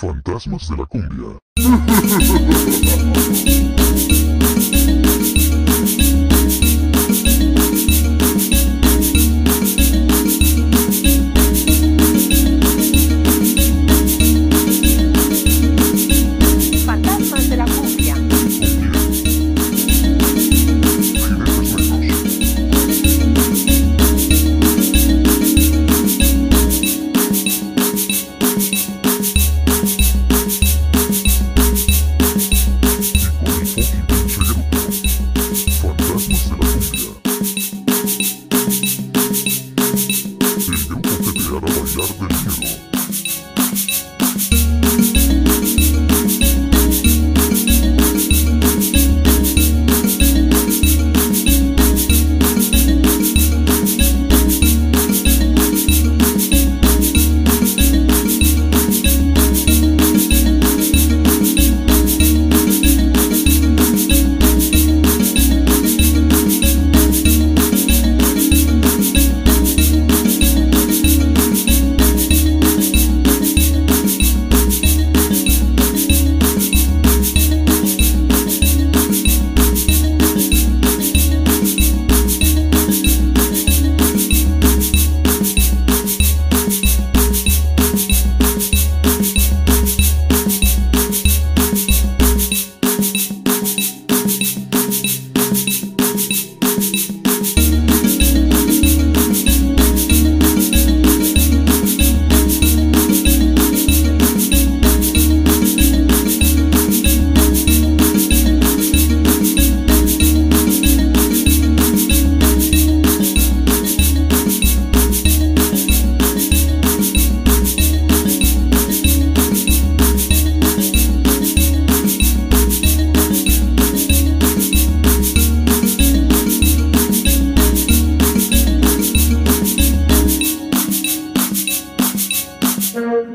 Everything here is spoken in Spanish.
Fantasmas de la cumbia. Será, será, será,